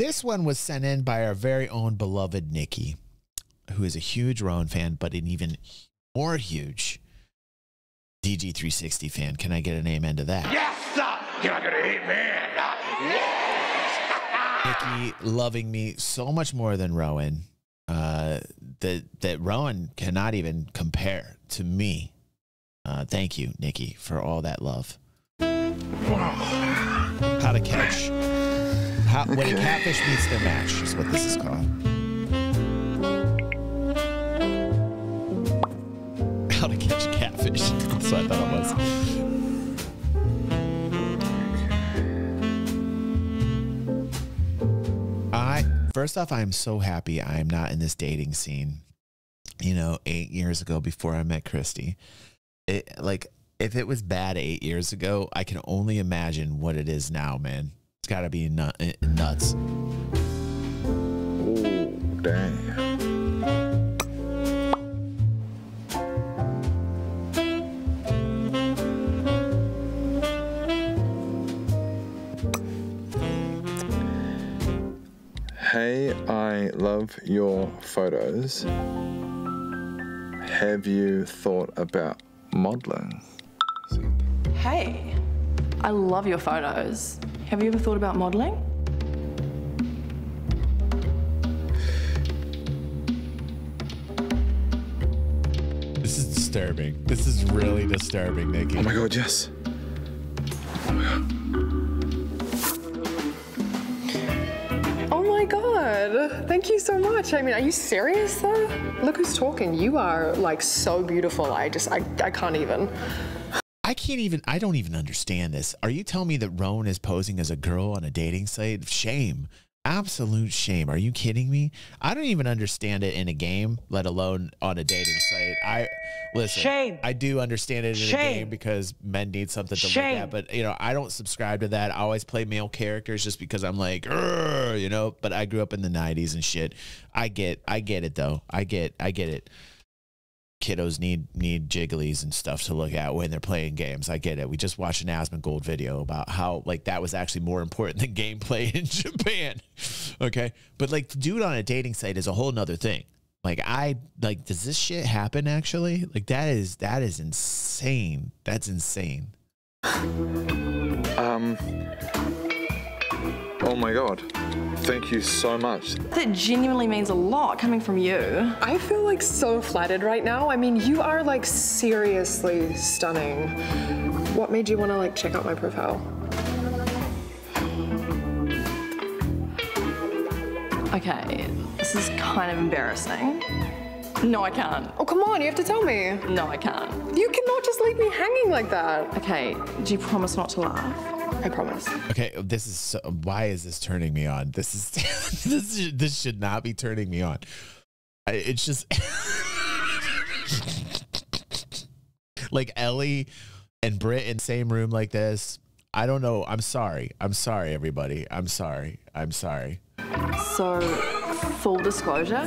This one was sent in by our very own beloved Nickee, who is a huge Rowan fan, but an even more huge DG360 fan. Can I get an amen to that? Yes! Can I get an amen? Nickee loving me so much more than Rowan uh, that that Rowan cannot even compare to me. Uh, thank you, Nickee, for all that love. How to catch? How, When a catfish meets their match is what this is called. How to catch a catfish? That's what I thought it was. I first off, I am so happy I am not in this dating scene. You know, eight years ago before I met Christy, it like if it was bad eight years ago, I can only imagine what it is now, man. It's got to be nut, eh, nuts. Oh, damn. Hey, I love your photos. Have you thought about modeling? Hey, I love your photos. Have you ever thought about modeling? This is disturbing. This is really disturbing, Nickee. Oh my god, yes. Oh my god. Thank you so much. I mean, are you serious though? Look who's talking. You are like so beautiful. I just, I, I can't even. I can't even. I don't even understand this. Are you telling me that Rowan is posing as a girl on a dating site? Shame. Absolute shame. Are you kidding me? I don't even understand it in a game, let alone on a dating site. I listen. Shame. I do understand it in a Shame. game because men need something to look Shame. at, but you know, I don't subscribe to that. I always play male characters just because I'm like, you know. But I grew up in the '90s and shit. I get, I get it though. I get, I get it kiddos need need jigglies and stuff to look at when they're playing games. I get it. We just watched an Asmongold video about how like that was actually more important than gameplay in Japan. Okay. But like dude on a dating site is a whole nother thing. Like I like does this shit happen actually? Like that is that is insane. That's insane. Um. Oh my god. Thank you so much. That genuinely means a lot coming from you. I feel like so flattered right now. I mean, you are like seriously stunning. What made you want to like check out my profile? Okay, this is kind of embarrassing. No, I can't. Oh, come on, you have to tell me. No, I can't. You cannot just leave me hanging like that. Okay, do you promise not to laugh? I promise. Okay, this is so, why is this turning me on? This is this is, this should not be turning me on. I, it's just like Ellie and Britt in same room like this. I don't know. I'm sorry. I'm sorry, everybody. I'm sorry. I'm sorry. So, full disclosure,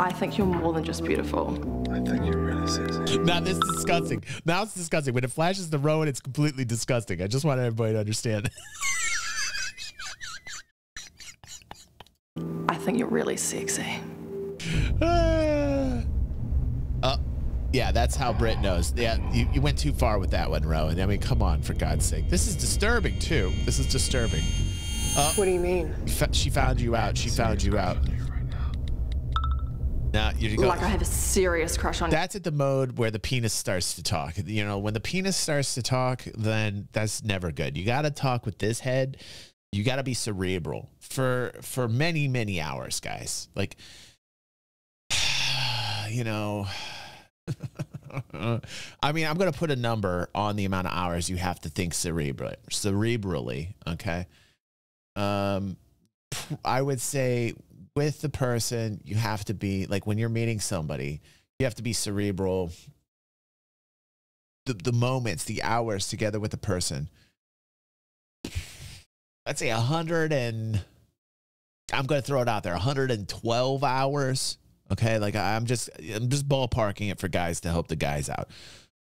I think you're more than just beautiful. I think you're really sexy. Now this is disgusting. Now it's disgusting. When it flashes the Rowan, it's completely disgusting. I just want everybody to understand. I think you're really sexy. uh, yeah, that's how Britt knows. Yeah, you, you went too far with that one, Rowan. I mean, come on, for God's sake. This is disturbing, too. This is disturbing. What do you mean? F- she found you out. She found you out. Now, you go. Like I have a serious crush on you. That's at the mode where the penis starts to talk. You know, when the penis starts to talk, then that's never good. You got to talk with this head. You got to be cerebral for for many many hours, guys. Like, you know, I mean, I'm gonna put a number on the amount of hours you have to think cerebral cerebrally. Okay, um, I would say with the person, you have to be like when you're meeting somebody, you have to be cerebral. The the moments, the hours together with the person. Let's say a hundred and I'm gonna throw it out there, 112 hours. Okay, like I'm just I'm just ballparking it for guys to help the guys out.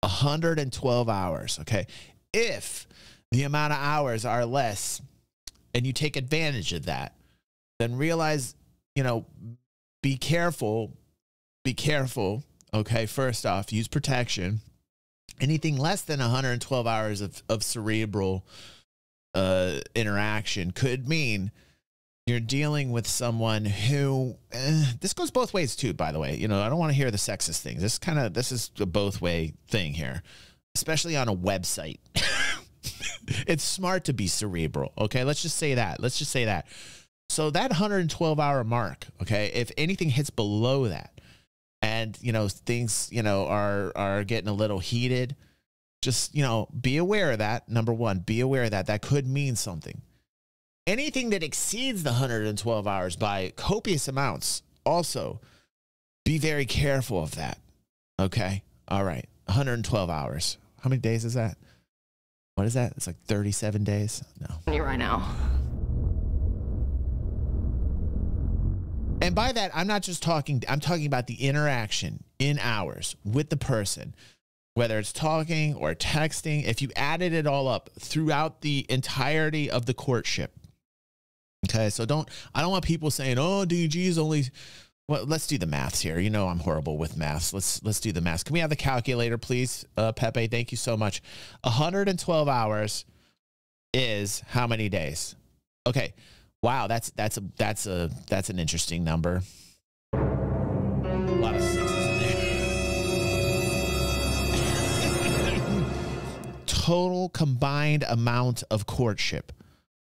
112 hours. Okay, if the amount of hours are less, and you take advantage of that, then realize, you know, be careful. Be careful. Okay. First off, use protection. Anything less than 112 hours of, of cerebral uh, interaction could mean you're dealing with someone who eh, this goes both ways too by the way you know i don't want to hear the sexist things this kind of this is a both way thing here especially on a website it's smart to be cerebral okay let's just say that let's just say that so that 112 hour mark okay if anything hits below that and you know things you know are are getting a little heated just you know be aware of that number one be aware of that that could mean something. Anything that exceeds the 112 hours by copious amounts also be very careful of that okay? All right 112 hours. How many days is that? What is that? It's like 37 days? No. Right now. And by that, I'm not just talking, I'm talking about the interaction in hours with the person, whether it's talking or texting. If you added it all up throughout the entirety of the courtship. Okay. So don't, I don't want people saying, oh, DG is only, well, let's do the maths here. You know, I'm horrible with maths. Let's, let's do the maths. Can we have the calculator, please? Uh, Pepe, thank you so much. 112 hours is how many days? Okay. Wow, that's that's a that's a that's an interesting number. A lot of sixes in there. Total combined amount of courtship: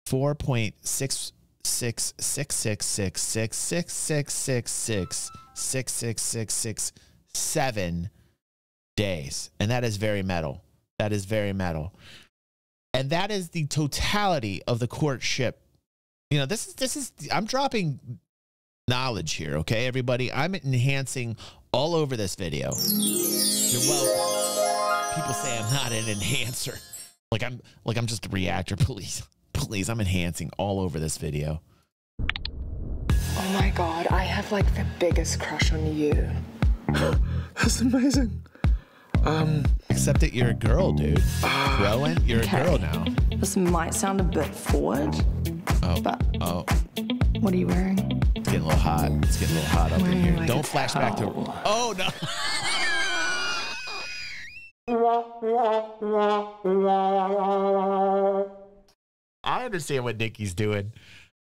four point six six six six six six six six six six six six six six seven days, and that is very metal. That is very metal, and that is the totality of the courtship you know this is this is i'm dropping knowledge here okay everybody? I'm enhancing all over this video. You're welcome. People say i'm not an enhancer. Like i'm like i'm just a reactor. Please please i'm enhancing all over this video. Oh my god, I have like the biggest crush on you. That's amazing. Um except that you're a girl dude. rowan you're a girl now. This might sound a bit forward, oh but oh what are you wearing? it's getting a little hot it's getting a little hot up in here like don't flash back to towel. oh no I understand what Nickee's doing.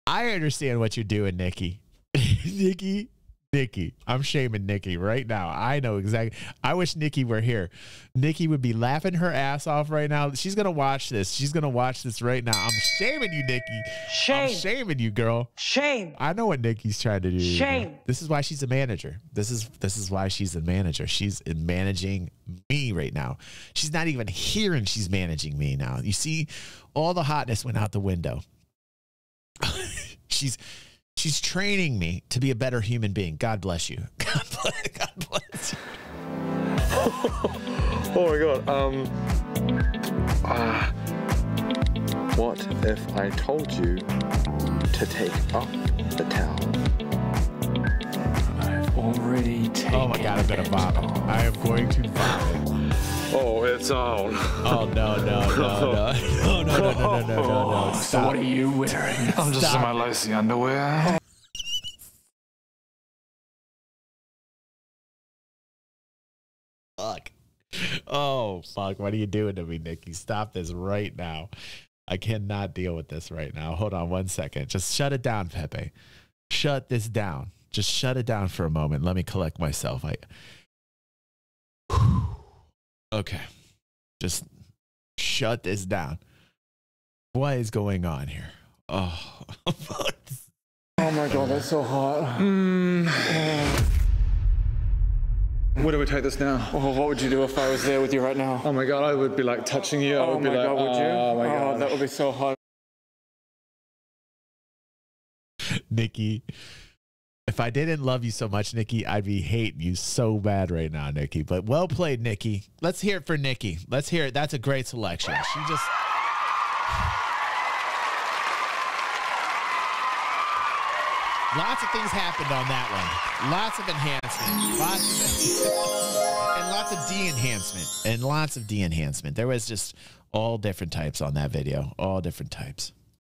I understand what you're doing, Nickee. Nickee, Nickee. I'm shaming Nickee right now. I know exactly. I wish Nickee were here. Nickee would be laughing her ass off right now. She's gonna watch this. She's gonna watch this right now. I'm shaming you, Nickee. Shame. I'm shaming you, girl. Shame. I know what Nickee's trying to do. Shame. This is why she's a manager. This is this is why she's a manager. She's managing me right now. She's not even here and she's managing me now. You see, all the hotness went out the window. she's she's training me to be a better human being. God bless you. God bless, God bless you. Oh my god. Um. Ah. what if I told you to take off the towel? I've already taken Oh my god, I'm gonna vomit. I am going to vomit. Oh, it's on. Oh no, no, no, no. No, no, no, no, no, no, no, no. So Stop. what are you wearing? I'm just Stop in my lacy underwear. fuck. Oh fuck! What are you doing to me, Nickee? Stop this right now. I cannot deal with this right now. Hold on one second. Just shut it down, Pepe. Shut this down. Just shut it down for a moment. Let me collect myself. I. Okay. Just shut this down. What is going on here? Oh. Oh my god, that's so hot. Hmm. Where do we take this now? Oh, what would you do if I was there with you right now? Oh my god, I would be like touching you. I Oh would be my like, god, would you? Oh my oh, god. that would be so hot. Nickee. If I didn't love you so much, Nickee, I'd be hating you so bad right now, Nickee. But well played, Nickee. Let's hear it for Nickee. Let's hear it. That's a great selection. She just. Lots of things happened on that one. Lots of enhancement. Lots of and lots of de enhancement. And lots of de enhancement. There was just all different types on that video. All different types.